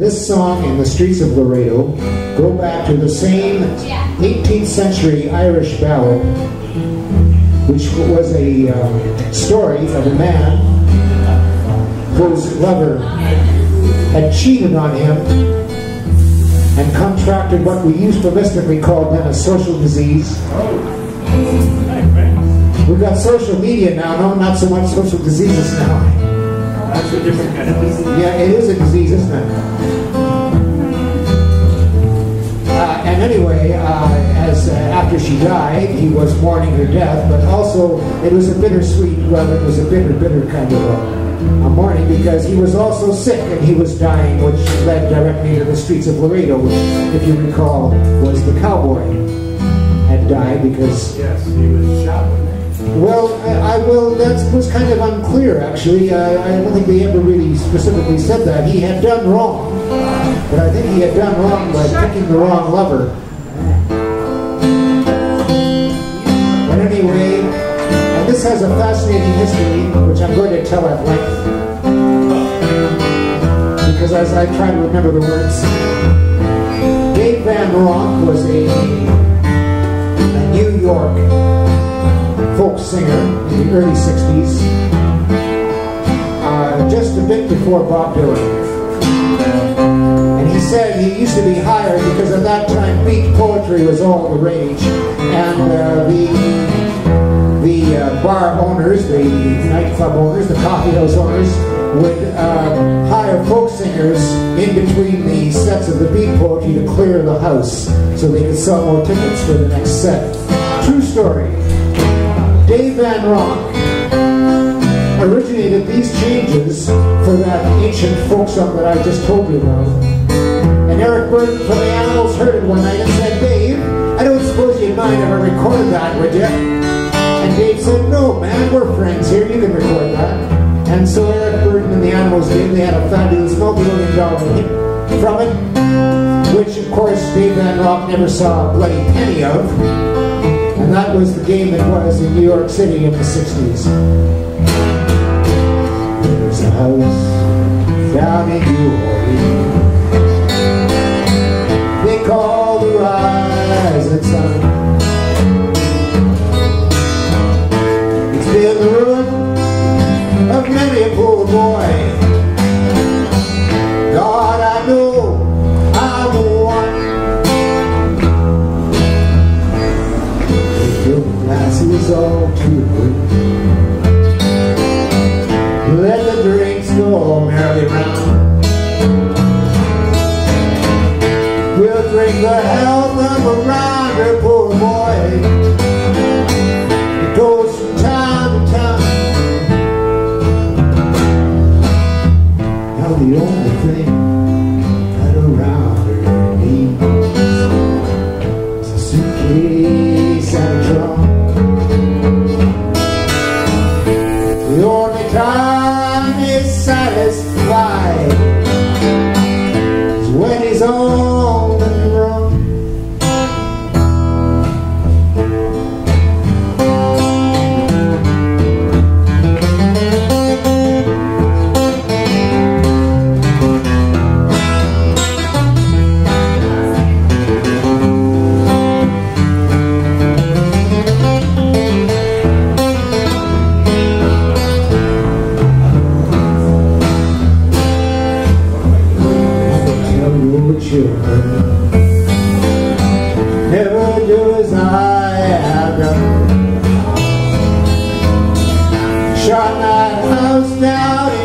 This song and the streets of Laredo go back to the same 18th century Irish ballad, which was a uh, story of a man whose lover had cheated on him and contracted what we euphemistically called then a social disease. We've got social media now, no, not so much social diseases now. That's a different kind of disease. Yeah, it is a disease, isn't it? Anyway, uh, as uh, after she died, he was mourning her death, but also it was a bittersweet, well, it was a bitter, bitter kind of a, a mourning because he was also sick and he was dying, which led directly to the streets of Laredo, which, if you recall, was the cowboy had died because Yes, he was shot. Well, I, I will. That was kind of unclear, actually. Uh, I don't think they ever really specifically said that he had done wrong, but I think he had done wrong by picking the wrong lover. But anyway, and this has a fascinating history, which I'm going to tell at length, because as I try to remember the words, Dave Van Ronk was a, a New York folk singer in the early 60s, uh, just a bit before Bob Dylan. And he said he used to be hired because at that time beat poetry was all the rage. And uh, the the uh, bar owners, the nightclub owners, the coffee house owners would uh, hire folk singers in between the sets of the beat poetry to clear the house so they could sell more tickets for the next set. True story. Van Ronk originated these changes for that ancient folk song that I just told you about. And Eric Burdon from the Animals heard it one night and said, Dave, I don't suppose you'd mind if I recorded that, would you? And Dave said, no, man, we're friends here, you can record that. And so Eric Burdon and the Animals did. They had a fabulous multi-million dollar hit from it, which of course Dave Van Ronk never saw a bloody penny of. And that was the game it was in New York City in the 60s. There's a house down in New Orleans. They call the rising sun. All to the. Let the drinks go merrily round. We'll drink the health of a rounder, poor boy. It goes from town to town. Now the only thing is children Never do as I have done Shot that house down